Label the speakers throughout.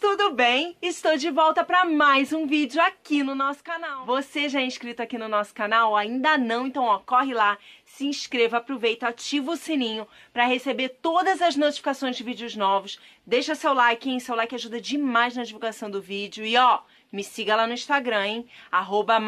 Speaker 1: tudo bem? Estou de volta para mais um vídeo aqui no nosso canal. Você já é inscrito aqui no nosso canal? Ainda não? Então, ó, corre lá, se inscreva, aproveita, ativa o sininho para receber todas as notificações de vídeos novos. Deixa seu like, hein? Seu like ajuda demais na divulgação do vídeo. E ó, me siga lá no Instagram, hein? Arroba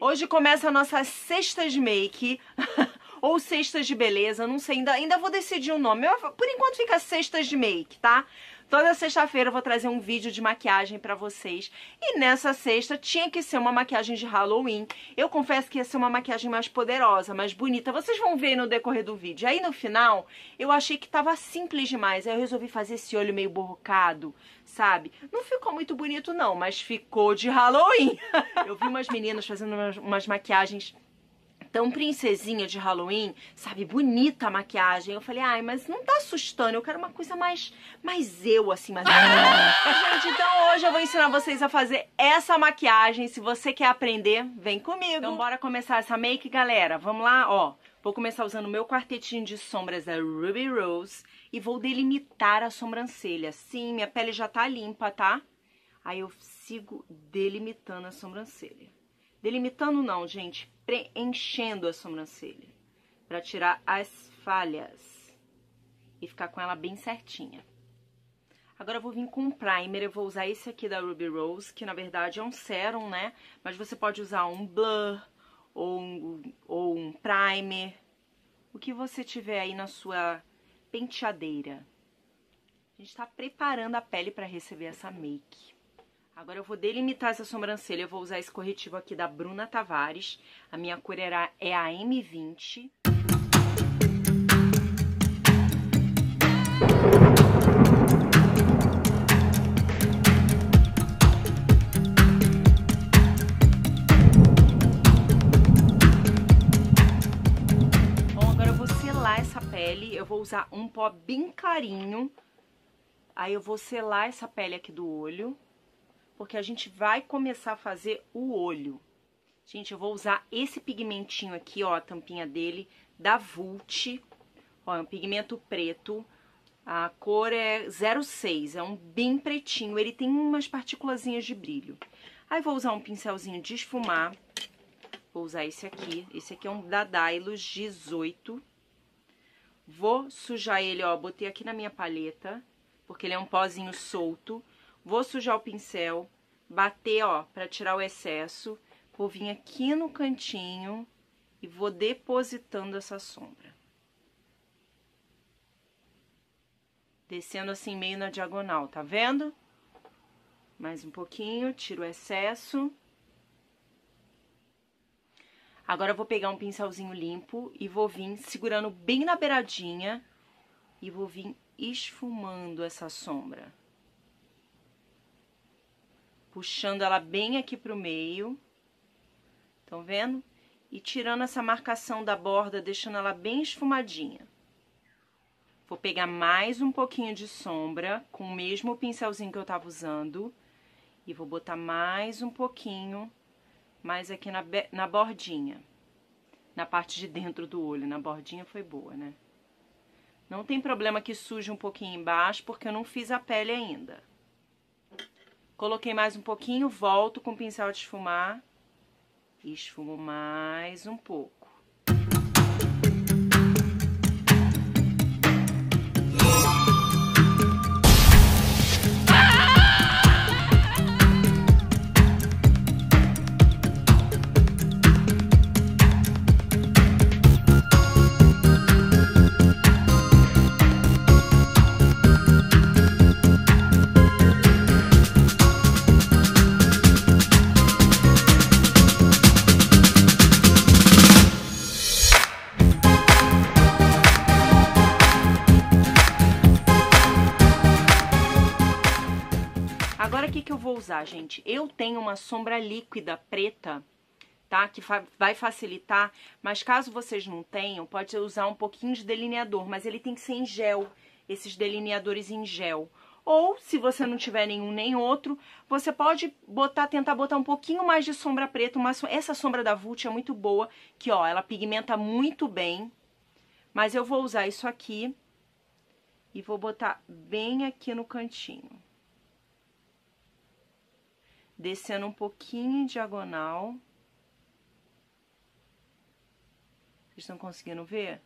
Speaker 1: Hoje começa a nossa sexta de make. ou cestas de beleza, não sei, ainda, ainda vou decidir o nome. Eu, por enquanto fica cestas de make, tá? Toda sexta-feira eu vou trazer um vídeo de maquiagem para vocês. E nessa sexta tinha que ser uma maquiagem de Halloween. Eu confesso que ia ser uma maquiagem mais poderosa, mais bonita. Vocês vão ver no decorrer do vídeo. Aí no final, eu achei que tava simples demais. Aí eu resolvi fazer esse olho meio borrocado, sabe? Não ficou muito bonito não, mas ficou de Halloween. eu vi umas meninas fazendo umas, umas maquiagens tão princesinha de Halloween, sabe? Bonita a maquiagem. Eu falei, ai, mas não tá assustando. Eu quero uma coisa mais, mais eu, assim, mais. Gente, então hoje eu vou ensinar vocês a fazer essa maquiagem. Se você quer aprender, vem comigo. Então bora começar essa make, galera. Vamos lá, ó. Vou começar usando o meu quartetinho de sombras da Ruby Rose e vou delimitar a sobrancelha. Sim, minha pele já tá limpa, tá? Aí eu sigo delimitando a sobrancelha. Delimitando não, gente, preenchendo a sobrancelha para tirar as falhas e ficar com ela bem certinha. Agora eu vou vir com um primer, eu vou usar esse aqui da Ruby Rose, que na verdade é um sérum, né? Mas você pode usar um blur ou um, ou um primer, o que você tiver aí na sua penteadeira. A gente tá preparando a pele para receber essa make. Agora eu vou delimitar essa sobrancelha, eu vou usar esse corretivo aqui da Bruna Tavares. A minha cor era, é a M20. Bom, agora eu vou selar essa pele, eu vou usar um pó bem clarinho. Aí eu vou selar essa pele aqui do olho porque a gente vai começar a fazer o olho. Gente, eu vou usar esse pigmentinho aqui, ó, a tampinha dele, da Vult. Ó, é um pigmento preto. A cor é 06, é um bem pretinho. Ele tem umas partículazinhas de brilho. Aí vou usar um pincelzinho de esfumar. Vou usar esse aqui. Esse aqui é um da Dylos 18. Vou sujar ele, ó, botei aqui na minha paleta, porque ele é um pozinho solto. Vou sujar o pincel, bater, ó, pra tirar o excesso. Vou vir aqui no cantinho e vou depositando essa sombra. Descendo assim meio na diagonal, tá vendo? Mais um pouquinho, tiro o excesso. Agora eu vou pegar um pincelzinho limpo e vou vir segurando bem na beiradinha e vou vir esfumando essa sombra puxando ela bem aqui pro meio. Estão vendo? E tirando essa marcação da borda, deixando ela bem esfumadinha. Vou pegar mais um pouquinho de sombra com o mesmo pincelzinho que eu tava usando. E vou botar mais um pouquinho, mais aqui na, na bordinha. Na parte de dentro do olho, na bordinha foi boa, né? Não tem problema que suje um pouquinho embaixo, porque eu não fiz a pele ainda. Coloquei mais um pouquinho, volto com o pincel de esfumar. Esfumo mais um pouco. Gente. Eu tenho uma sombra líquida preta, tá? Que fa vai facilitar, mas caso vocês não tenham, pode usar um pouquinho de delineador, mas ele tem que ser em gel, esses delineadores em gel. Ou, se você não tiver nenhum nem outro, você pode botar, tentar botar um pouquinho mais de sombra preta. Uma, essa sombra da Vult é muito boa, que ó, ela pigmenta muito bem. Mas eu vou usar isso aqui e vou botar bem aqui no cantinho. Descendo um pouquinho em diagonal. Vocês estão conseguindo ver?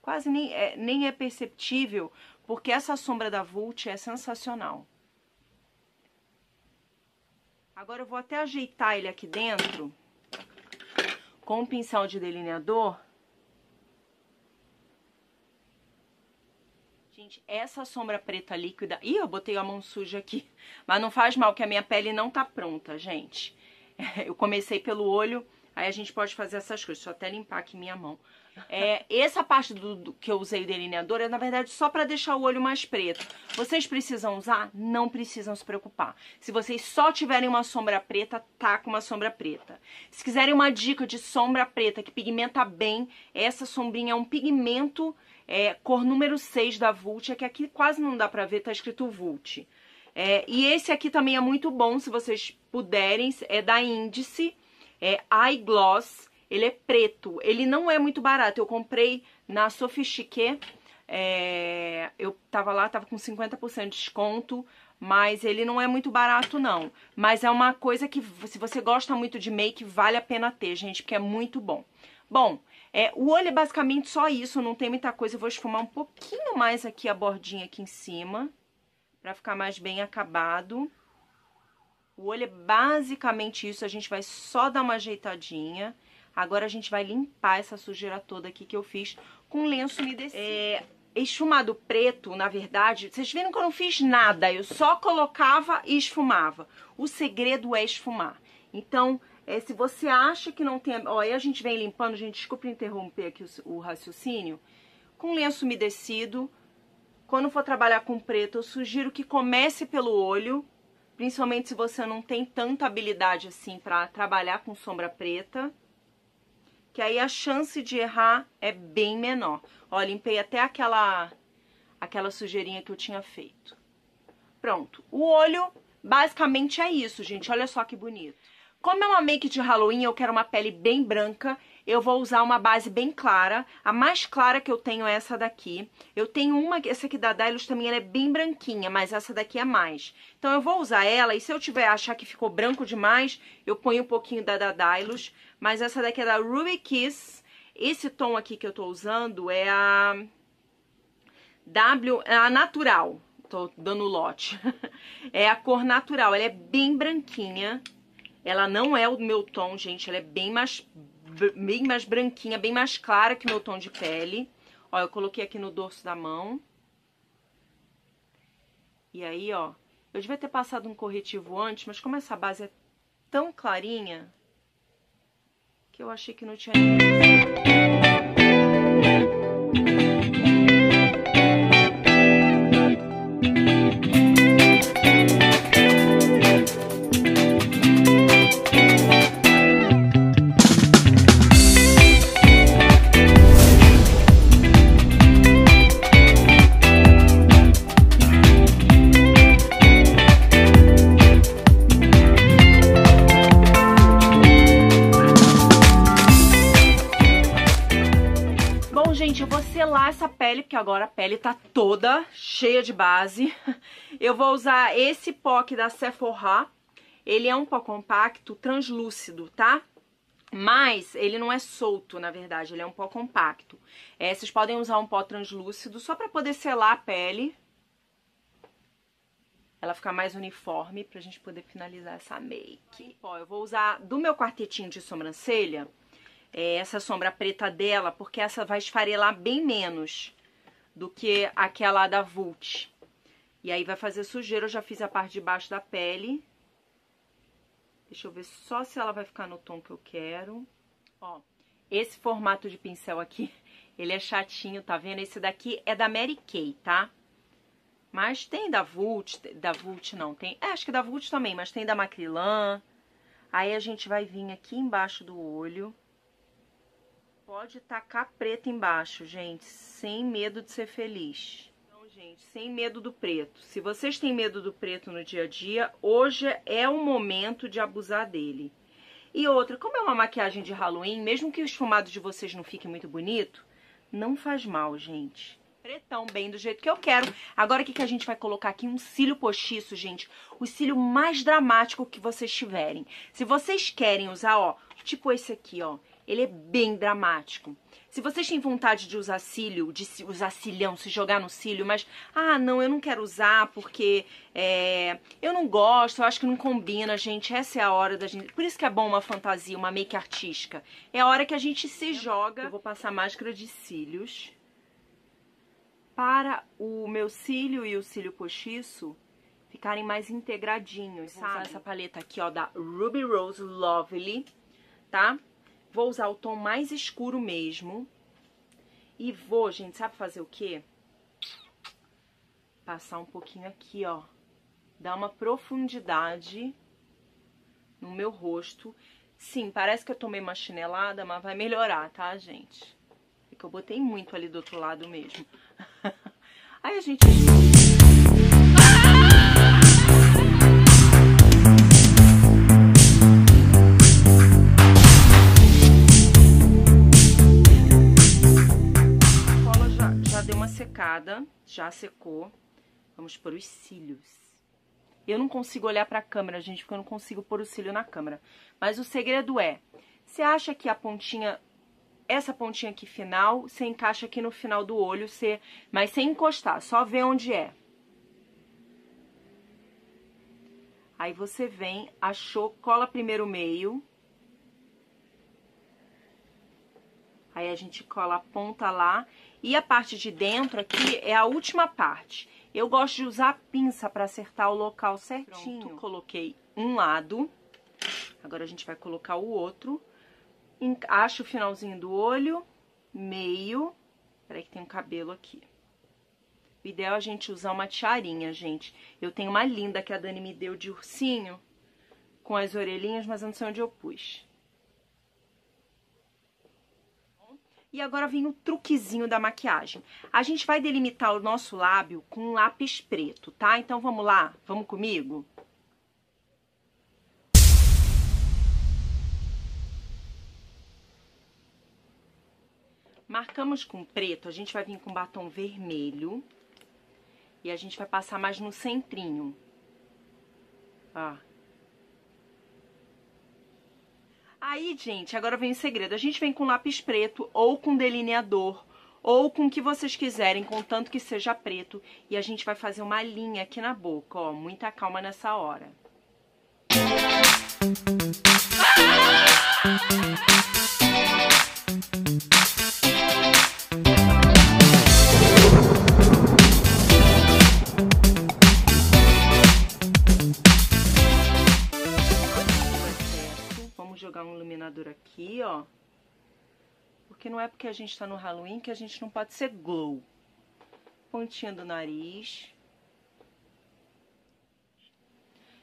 Speaker 1: Quase nem é, nem é perceptível, porque essa sombra da Vult é sensacional. Agora eu vou até ajeitar ele aqui dentro com um pincel de delineador. Gente, essa sombra preta líquida... Ih, eu botei a mão suja aqui. Mas não faz mal, que a minha pele não tá pronta, gente. Eu comecei pelo olho, aí a gente pode fazer essas coisas. Deixa eu até limpar aqui minha mão. É, essa parte do, do, que eu usei o delineador é, na verdade, só para deixar o olho mais preto. Vocês precisam usar? Não precisam se preocupar. Se vocês só tiverem uma sombra preta, tá com uma sombra preta. Se quiserem uma dica de sombra preta que pigmenta bem, essa sombrinha é um pigmento é, cor número 6 da Vult, é que aqui quase não dá pra ver, tá escrito Vult. É, e esse aqui também é muito bom, se vocês puderem, é da Índice, é Eye Gloss. Ele é preto, ele não é muito barato. Eu comprei na Sophistiqué, é, eu tava lá, tava com 50% de desconto, mas ele não é muito barato não. Mas é uma coisa que, se você gosta muito de make, vale a pena ter, gente, porque é muito bom. Bom, é, o olho é basicamente só isso, não tem muita coisa. Eu vou esfumar um pouquinho mais aqui a bordinha aqui em cima, pra ficar mais bem acabado. O olho é basicamente isso, a gente vai só dar uma ajeitadinha. Agora a gente vai limpar essa sujeira toda aqui que eu fiz com lenço umedecido. É, esfumado preto, na verdade, vocês viram que eu não fiz nada, eu só colocava e esfumava. O segredo é esfumar. Então, é, se você acha que não tem... Ó, aí a gente vem limpando, gente, desculpa interromper aqui o, o raciocínio. Com lenço umedecido, quando for trabalhar com preto, eu sugiro que comece pelo olho, principalmente se você não tem tanta habilidade assim para trabalhar com sombra preta que aí a chance de errar é bem menor. Ó, limpei até aquela, aquela sujeirinha que eu tinha feito. Pronto. O olho, basicamente é isso, gente. Olha só que bonito. Como é uma make de Halloween, eu quero uma pele bem branca, eu vou usar uma base bem clara. A mais clara que eu tenho é essa daqui. Eu tenho uma, essa aqui da Dylos também, ela é bem branquinha, mas essa daqui é mais. Então eu vou usar ela e se eu tiver achar que ficou branco demais, eu ponho um pouquinho da da Dylos. Mas essa daqui é da Ruby Kiss. Esse tom aqui que eu tô usando é a W, é a natural. Tô dando lote. é a cor natural, ela é bem branquinha. Ela não é o meu tom, gente, ela é bem mais bem mais branquinha, bem mais clara que meu tom de pele. Ó, eu coloquei aqui no dorso da mão. E aí, ó, eu devia ter passado um corretivo antes, mas como essa base é tão clarinha, que eu achei que não tinha... pele tá toda cheia de base. Eu vou usar esse pó aqui da Sephora. Ele é um pó compacto, translúcido, tá? Mas ele não é solto, na verdade, ele é um pó compacto. É, vocês podem usar um pó translúcido só pra poder selar a pele. Ela ficar mais uniforme pra gente poder finalizar essa make. Ó, eu vou usar do meu quartetinho de sobrancelha, é, essa sombra preta dela, porque essa vai esfarelar bem menos do que aquela da Vult. E aí vai fazer sujeira, eu já fiz a parte de baixo da pele. Deixa eu ver só se ela vai ficar no tom que eu quero. Ó, esse formato de pincel aqui, ele é chatinho, tá vendo? Esse daqui é da Mary Kay, tá? Mas tem da Vult, da Vult não, tem... É, acho que da Vult também, mas tem da Macrylan. Aí a gente vai vir aqui embaixo do olho Pode tacar preto embaixo, gente, sem medo de ser feliz. Então, gente, sem medo do preto. Se vocês têm medo do preto no dia a dia, hoje é o momento de abusar dele. E outra, como é uma maquiagem de Halloween, mesmo que o esfumado de vocês não fique muito bonito, não faz mal, gente. pretão, bem do jeito que eu quero. Agora o que, que a gente vai colocar aqui? Um cílio postiço, gente. O cílio mais dramático que vocês tiverem. Se vocês querem usar, ó, tipo esse aqui, ó. Ele é bem dramático. Se vocês têm vontade de usar cílio, de usar cilhão, se jogar no cílio, mas, ah, não, eu não quero usar porque é, eu não gosto, eu acho que não combina, gente. Essa é a hora da gente. Por isso que é bom uma fantasia, uma make artística. É a hora que a gente se joga. Eu vou passar máscara de cílios para o meu cílio e o cílio postiço ficarem mais integradinhos, sabe? Vou usar essa paleta aqui, ó, da Ruby Rose Lovely, tá? Vou usar o tom mais escuro mesmo. E vou, gente, sabe fazer o quê? Passar um pouquinho aqui, ó. Dar uma profundidade no meu rosto. Sim, parece que eu tomei uma chinelada, mas vai melhorar, tá, gente? É que eu botei muito ali do outro lado mesmo. Aí a gente... secada, já secou. Vamos pôr os cílios. Eu não consigo olhar pra câmera, gente, porque eu não consigo pôr o cílio na câmera. Mas o segredo é, você acha que a pontinha essa pontinha aqui final, você encaixa aqui no final do olho, você, mas sem encostar, só ver onde é. Aí você vem, achou, cola primeiro o meio. Aí a gente cola a ponta lá. E a parte de dentro aqui é a última parte. Eu gosto de usar a pinça para acertar o local certinho. Pronto, coloquei um lado. Agora a gente vai colocar o outro acho o finalzinho do olho, meio. Peraí que tem um cabelo aqui. O ideal é a gente usar uma tiarinha, gente. Eu tenho uma linda que a Dani me deu de ursinho, com as orelhinhas, mas eu não sei onde eu pus. E agora vem o truquezinho da maquiagem. A gente vai delimitar o nosso lábio com um lápis preto, tá? Então vamos lá? Vamos comigo? Marcamos com preto, a gente vai vir com batom vermelho. E a gente vai passar mais no centrinho. Ó. Aí, gente, agora vem o segredo. A gente vem com lápis preto ou com delineador ou com o que vocês quiserem, contanto que seja preto. E a gente vai fazer uma linha aqui na boca, ó. Muita calma nessa hora. Iluminador aqui, ó. Porque não é porque a gente tá no Halloween que a gente não pode ser glow. Pontinha do nariz.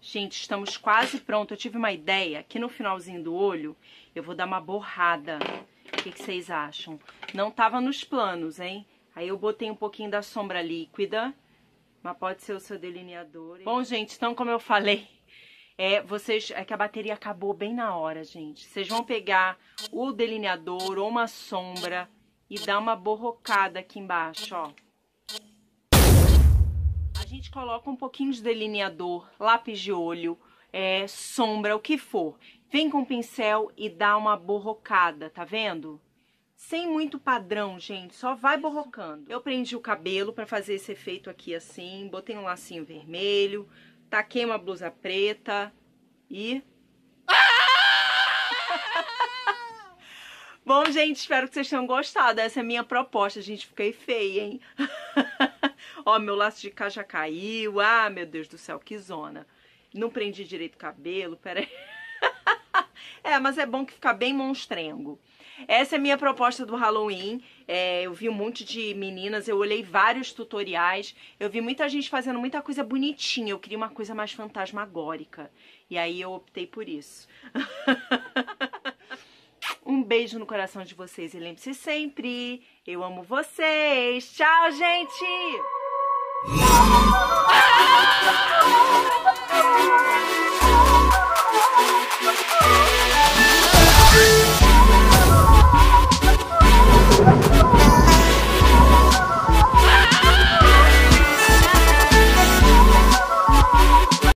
Speaker 1: Gente, estamos quase pronto. Eu tive uma ideia. Aqui no finalzinho do olho, eu vou dar uma borrada. O que, que vocês acham? Não tava nos planos, hein? Aí eu botei um pouquinho da sombra líquida. Mas pode ser o seu delineador. Bom, gente, então como eu falei, é, vocês, é que a bateria acabou bem na hora, gente. Vocês vão pegar o delineador ou uma sombra e dar uma borrocada aqui embaixo, ó. A gente coloca um pouquinho de delineador, lápis de olho, é, sombra, o que for. Vem com o pincel e dá uma borrocada, tá vendo? Sem muito padrão, gente, só vai borrocando. Eu prendi o cabelo para fazer esse efeito aqui assim, botei um lacinho vermelho, taquei uma blusa preta e... Bom, gente, espero que vocês tenham gostado. Essa é a minha proposta. Gente, fiquei feia, hein? Ó, meu laço de cá já caiu. Ah, meu Deus do céu, que zona. Não prendi direito o cabelo, peraí. é, mas é bom que fica bem monstrengo. Essa é a minha proposta do Halloween. É, eu vi um monte de meninas, eu olhei vários tutoriais, eu vi muita gente fazendo muita coisa bonitinha. Eu queria uma coisa mais fantasmagórica. E aí eu optei por isso. um beijo no coração de vocês e lembre-se sempre, eu amo vocês. Tchau, gente!